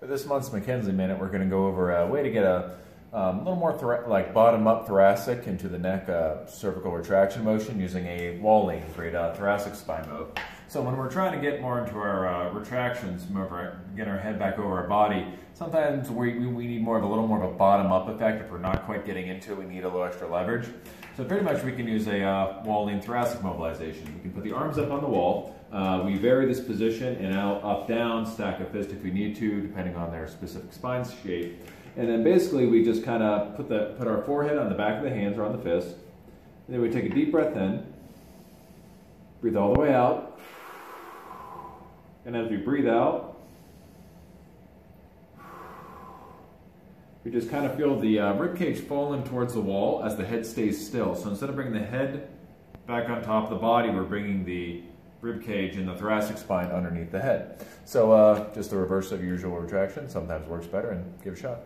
For this month's McKenzie Minute, we're going to go over a way to get a um, little more like bottom-up thoracic into the neck uh, cervical retraction motion using a Walling for a thoracic spine move. So when we're trying to get more into our uh, retractions, our, get our head back over our body, sometimes we, we need more of a little more of a bottom-up effect. If we're not quite getting into it, we need a little extra leverage. So pretty much we can use a uh, Walling thoracic mobilization. We can put the arms up on the wall. Uh, we vary this position and out, up, down, stack a fist if we need to, depending on their specific spine shape. And then basically we just kind of put, the, put our forehead on the back of the hands or on the fist. And then we take a deep breath in, breathe all the way out. And as we breathe out, we just kind of feel the uh, rib cage falling towards the wall as the head stays still. So instead of bringing the head back on top of the body, we're bringing the rib cage and the thoracic spine underneath the head. So uh, just the reverse of usual retraction sometimes works better and give a shot.